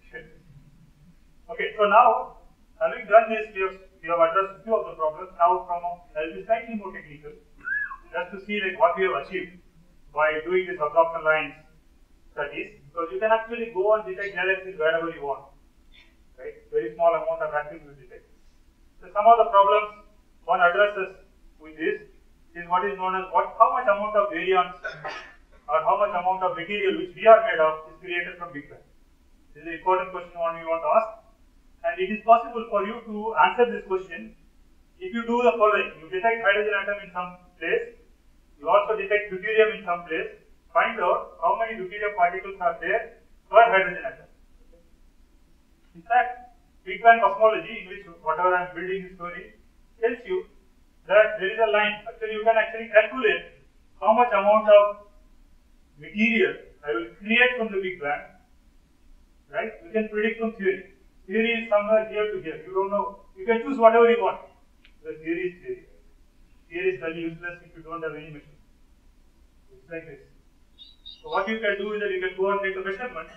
okay, so now having done this, we have, we have addressed a few of the problems. Now from I'll be slightly more technical, just to see like what we have achieved by doing this absorption lines studies. Because you can actually go and detect galaxies wherever you want. Right? Very small amount of vacuum you detect. So some of the problems one addresses with this is what is known as what how much amount of baryons or how much amount of material which we are made of is created from Big Bang. This is an important question one we want to ask. And it is possible for you to answer this question if you do the following. You detect hydrogen atom in some place, you also detect deuterium in some place, find out how many deuterium particles are there per hydrogen atom. In fact, Big Bang cosmology, in which whatever I am building this story, tells you that there is a line. Actually, you can actually calculate how much amount of material I will create from the Big Bang. Right? You can predict from theory. Theory is somewhere here to here. You don't know. You can choose whatever you want. The theory is theory. Theory is very useless if you don't have any machine. It's like this. So what you can do is that you can go and take a measurement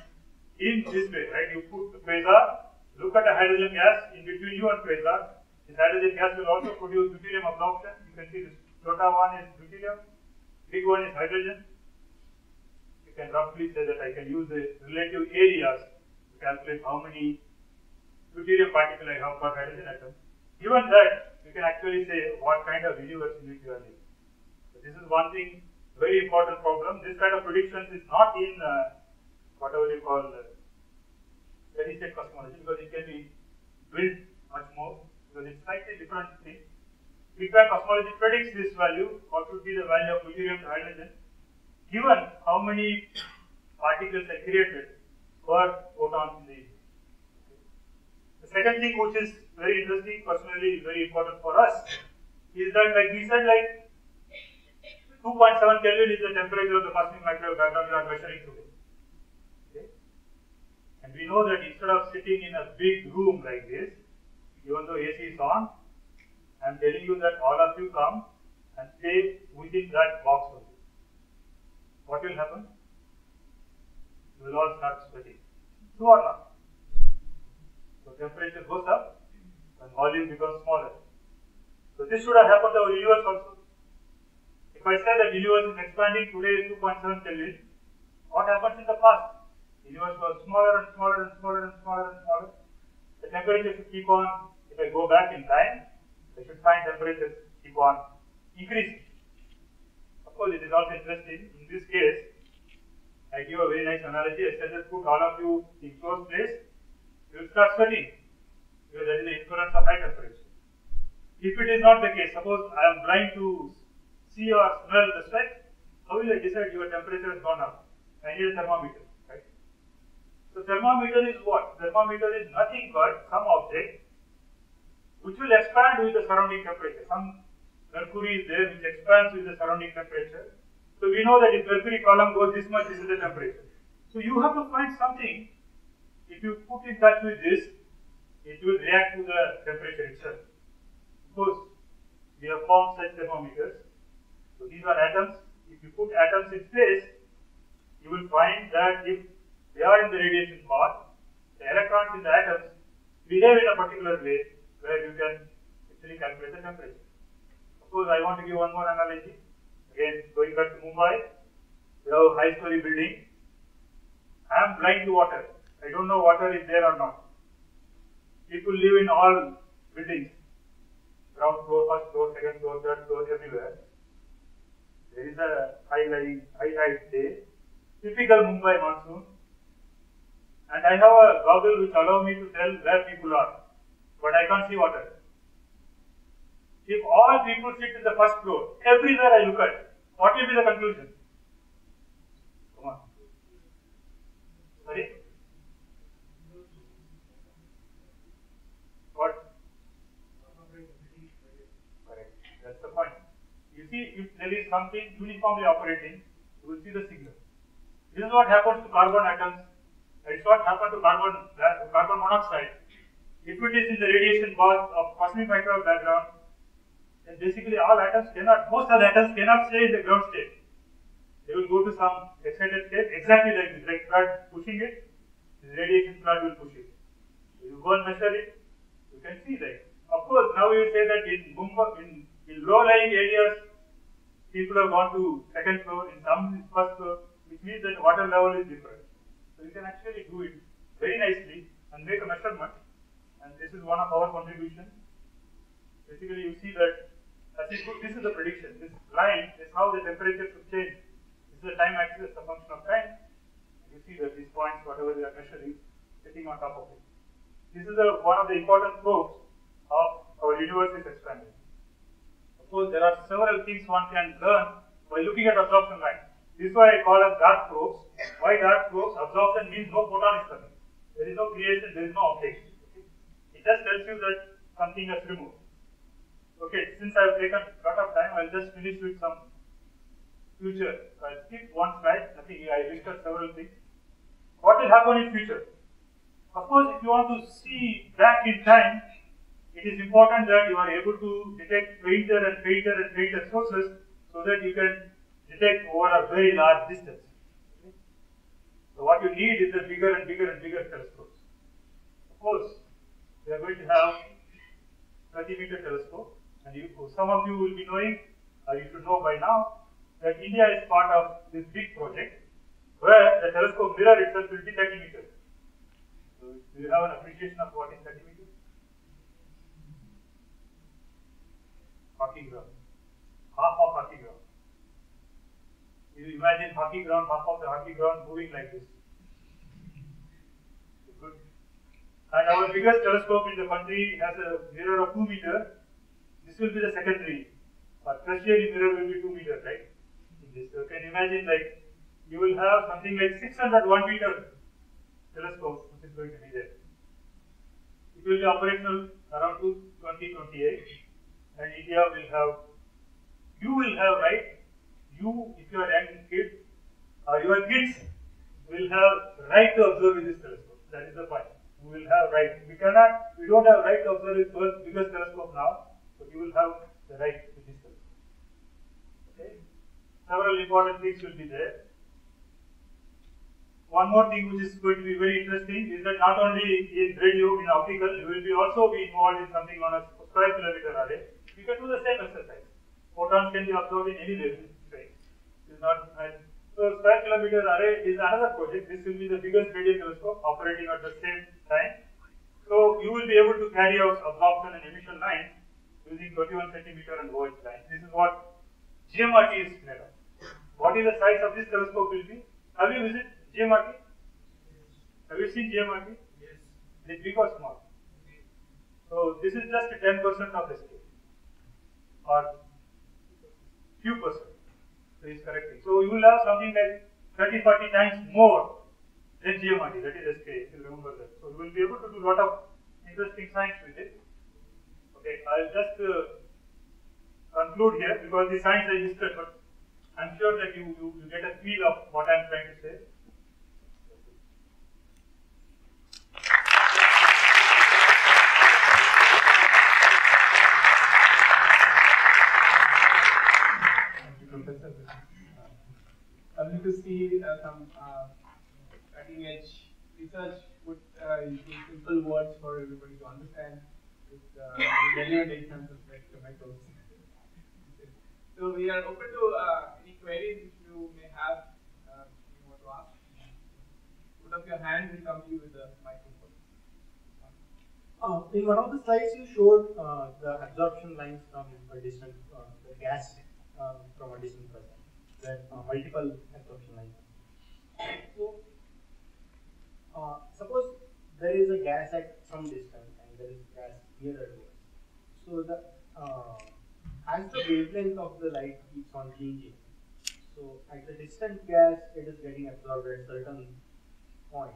in this way, right? You put the quasar, look at the hydrogen gas in between you and quasar. This hydrogen gas will also produce deuterium absorption. You can see this iota one is deuterium, big one is hydrogen. Can roughly say that I can use the relative areas to calculate how many deuterium particle I have per hydrogen atom. Given that, you can actually say what kind of universe in you are living. So this is one thing, very important problem. This kind of predictions is not in uh, whatever you call uh, state cosmology because it can be built much more because it's slightly different thing. Bang cosmology predicts this value, what would be the value of deuterium to hydrogen, given how many particles are created per photon in the. The second thing which is very interesting, personally very important for us, is that like we said like 2.7 Kelvin is the temperature of the cosmic microwave background we are measuring today. Okay? And we know that instead of sitting in a big room like this, even though AC is on, I am telling you that all of you come and stay within that box only. What will happen? You will all start sweating. True or not? So temperature goes up and volume becomes smaller. So this should have happened to our universe also. If I say that universe is expanding today is 2.7 Kelvin, what happens in the past? Universe was smaller and smaller and smaller and smaller and smaller. The temperature should keep on, if I go back in time, I should find temperatures keep on increasing. Course, it is also interesting. In this case, I give a very nice analogy. I said that put all of you in close place, you will start sweating because that is the influence of high temperature. If it is not the case, suppose I am blind to see or smell the sweat, how will I decide your temperature has gone up? I need a thermometer, right? So thermometer is what? Thermometer is nothing but some object which will expand with the surrounding temperature. Some mercury is there which expands with the surrounding temperature. So we know that if mercury column goes this much, this is the temperature. So you have to find something. If you put in touch with this, it will react to the temperature itself. Of course, we have found such thermometers. So these are atoms. If you put atoms in space, you will find that if they are in the radiation path, the electrons in the atoms behave in a particular way where you can actually calculate the temperature. Suppose I want to give one more analogy. Again, going back to Mumbai, we have a high story building. I am blind to water. I don't know water is there or not. People live in all buildings, ground floor, first floor, second floor, third floor, everywhere. There is a high lying, high height day, typical Mumbai monsoon. And I have a goggle which allow me to tell where people are, but I can't see water. If all people sit in the first floor, everywhere I look at, what will be the conclusion? Come on. Sorry? What? Correct. That's the point. You see, if there is something uniformly operating, you will see the signal. This is what happens to carbon atoms. It's what happens to carbon carbon monoxide. If it is in the radiation bath of cosmic microwave background, then basically all atoms cannot, most of the atoms cannot stay in the ground state. They will go to some excited state, exactly like this, like flood pushing it, the radiation flood will push it. You go and measure it, you can see that. Of course, now you say that in Mumbai, in, in low-lying areas, people have gone to second floor, in some first floor, which means that water level is different. So you can actually do it very nicely and make a measurement. And this is one of our contributions. Basically, you see that as you put, this is the prediction. This line is how the temperature should change. This is the time axis, a function of time. You see that these points, whatever they are measuring, sitting on top of it. This is a, one of the important probes of our universe is expanding. Of course, there are several things one can learn by looking at absorption line. This is why I call them dark probes. Why dark probes? Absorption means no photon is coming. There is no creation, there is no update. It just tells you that something has removed. Okay, since I have taken a lot of time, I'll just finish with some future. I'll skip one slide. I think I listed several things. What will happen in future? Of course, if you want to see back in time, it is important that you are able to detect fainter and fainter and fainter sources so that you can detect over a very large distance. So what you need is a bigger and bigger and bigger telescopes. Of course, we are going to have 30 meter telescope and you, some of you will be knowing, or you should know by now, that India is part of this big project where the telescope mirror itself will be 30 meters. So do you have an appreciation of what is 30 meters? Hockey ground. Half of hockey ground. You imagine hockey ground, half of the hockey ground moving like this. Good. And our biggest telescope in the country has a mirror of 2 meters. This will be the secondary. But tertiary mirror will be 2 meters, right? This. So can imagine like you will have something like 601 meter telescope which is going to be there. It will be operational around 2028 and India will have, you will have right, you if you are young kid or your kids will have right to observe with this telescope. That is the point. We will have right. We cannot, we don't have right to observe with world's biggest telescope now, you will have the right this telescope. Okay? Several important things will be there. One more thing which is going to be very interesting is that not only in radio, in optical, you will be also be involved in something known as square kilometer array. You can do the same exercise. Photons can be absorbed in any wavelength space. It's not and so square kilometer array is another project. This will be the biggest radio telescope operating at the same time. So you will be able to carry out absorption and emission lines using 21 centimeter and OH lines. This is what GMRT is made of. What is the size of this telescope will be? Have you visited GMRT? Have you seen GMRT? Yes. Is it big or small? So this is just 10% of the scale or few percent. So is correcting. So you will have something like 30, 40 times more than GMRT, that is SK, if you remember that. So you will be able to do a lot of interesting science with it. Okay, I'll just uh, conclude here because the science I listed, but I'm sure that you, you, you get a feel of what I'm trying to say. Lovely to see uh, some uh, cutting edge research put uh, into simple words for everybody to understand uh. So we are open to uh, any queries if you may have uh, you want to ask. Put up your hand and we'll come to you with the microphone. Uh, in one of the slides, you showed uh, the absorption lines from a distant, uh, gas from a distant There uh, multiple absorption lines. So, suppose there is a gas at some distance and there is gas to us. So the uh, as the wavelength of the light keeps on changing, so at the distant gas, it is getting absorbed at certain point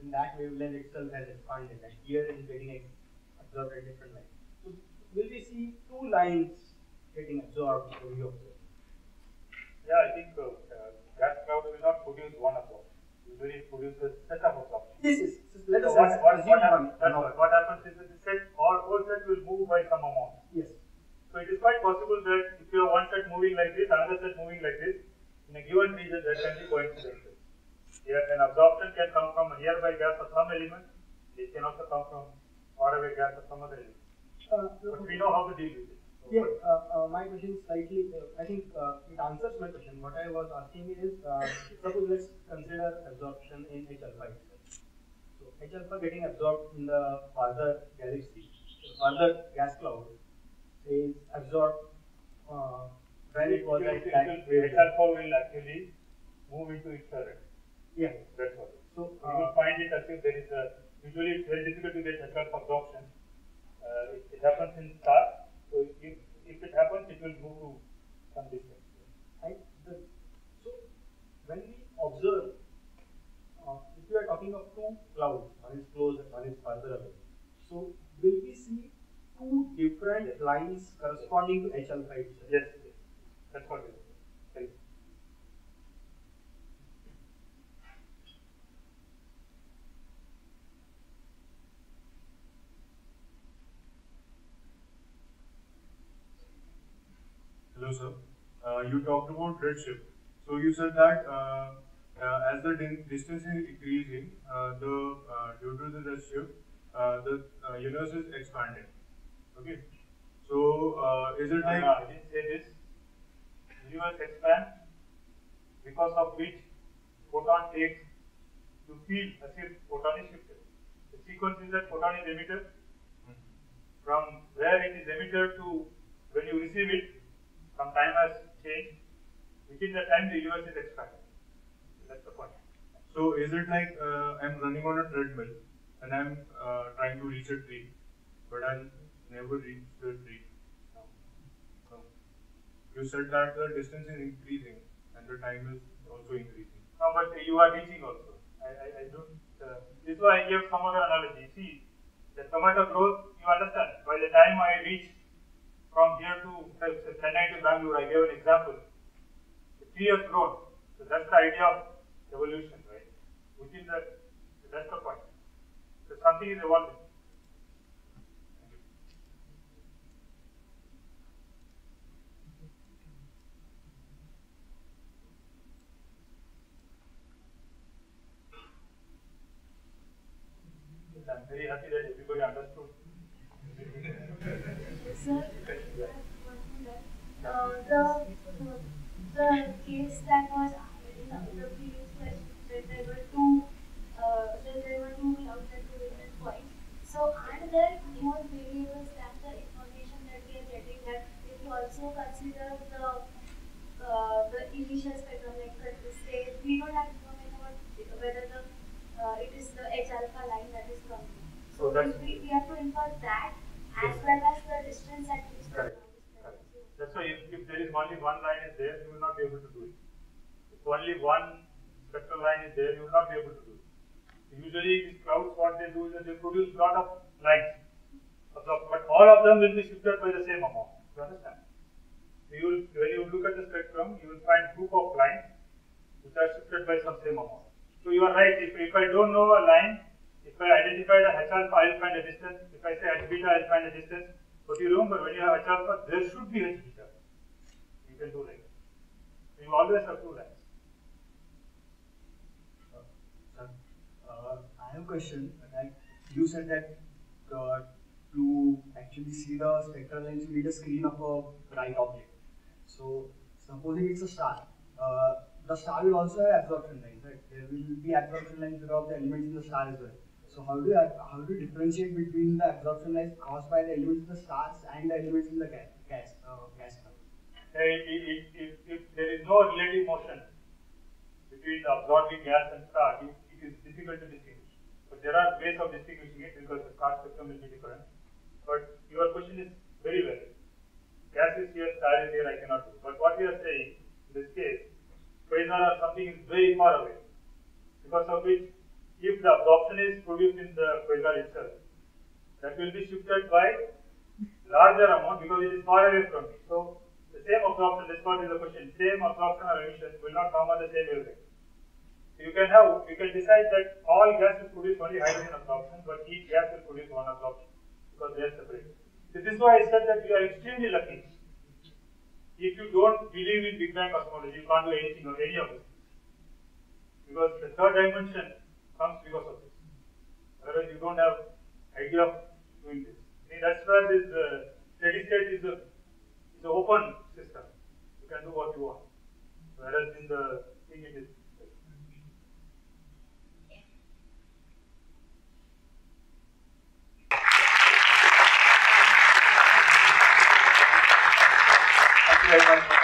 then that wavelength itself has expanded and here is getting absorbed at different lines. So will we see two lines getting absorbed we observe? Yeah, I think uh, uh, gas cloud will not produce one absorption. Usually it produces set of absorption. This is, let us so what, what, what, happens, what happens is that the set or whole set will move by some amount. Yes. So it is quite possible that if you have one set moving like this, another set moving like this, in a given region there can be coincidences. Here an absorption can come from a nearby gas of some element, it can also come from faraway gas of some other element. Uh, but we know how to deal with it. Yeah, uh, uh, my question is slightly, uh, I think uh, it answers my question. What I was asking is, uh, suppose let's consider absorption in H alpha itself. So H alpha getting absorbed in the farther galaxy, farther gas cloud is absorbed uh, when it was at that alpha will actually move into infrared. Yeah. That's all. So you will find it as if there is a, usually it's very difficult to get H alpha absorption. Uh, it, it, happens in stars. So if, if it happens, it will move to some distance. Right. The, so when we observe, uh, if you are talking of two clouds, one is close and one is farther away. So will we see two different lines corresponding to H alpha itself? Yes, yes. That's what it is. Hello, sir. Uh, you talked about redshift. So you said that uh, uh, as the distance is increasing, uh, the uh, due to the redshift, uh, the universe is expanding. Okay. So is it like? No, I didn't say this. Universe expands because of which photon takes to feel as if photon is shifted. The sequence is that photon is emitted. Hmm. From where it is emitted to when you receive it, some time has changed. Within the time, the universe is expanding. That's the point. So, is it like uh, I'm running on a treadmill and I'm uh, trying to reach a tree, but I'll never reach the tree? No. You said that the distance is increasing and the time is also increasing. No, but you are reaching also. I, I, I don't. Uh, this is why I gave some other analogy. See, the tomato grows, you understand. By the time I reach from here to Chennai to Bangalore, I gave an example. The tree has grown. So that's the idea of evolution, right? Which is the, that's the point. So something is evolving. I'm very happy that everybody understood. Sir, uh, the, the case that was the previous question, there were two, uh, there were two clouds at two different points. There more variables than the information that we are getting that if you also consider the uh, the initial spectrum, like say we don't have information about whether the uh, it is the H alpha line that is coming. So, so we, we have to infer that as well as the distance at which Correct. Correct. That's why if, if there is only one line is there, you will not be able to do it. If only one spectral line is there, you will not be able to do it. Usually these clouds, what they do is that they produce lot of lines. But all of them will be shifted by the same amount. You understand? So you will, when you look at the spectrum, you will find group of lines which are shifted by some same amount. So you are right. If, if I don't know a line, if I identify the H alpha, I will find a distance. If I say H beta, I will find a distance. But you remember, when you have H alpha, there should be H beta. You can do like that. So you always have two lines. Uh, I have a question. You said that uh, to actually see the spectral lines, you need a screen of a bright object. So, supposing it's a star, uh, the star will also have absorption lines, right? there will be absorption lines of the elements in the star as well. So how do you how do you differentiate between the absorption lines caused by the elements in the stars and the elements in the gas gas uh, gas if there is no relative motion between the absorbing gas and star, it, it is difficult to distinguish. There are ways of distinguishing it because the star spectrum will be different. But your question is very valid. Gas is here, star is here, I cannot do. But what we are saying in this case, quasar or something is very far away. Because of which, if the absorption is produced in the quasar itself, that will be shifted by larger amount because it is far away from me. So the same absorption, this part is the question, same absorption or emission will not come on the same wavelength. You can have, you can decide that all gas will produce only hydrogen absorption, but each gas will produce one absorption because they are separate. So this is why I said that we are extremely lucky. If you don't believe in Big Bang cosmology, you can't do anything or any of this. Because the third dimension comes because of this. Otherwise, you don't have idea of doing this. See, that's where this uh, steady state is a is an open system. You can do what you want. Whereas in the thing it is. Thank you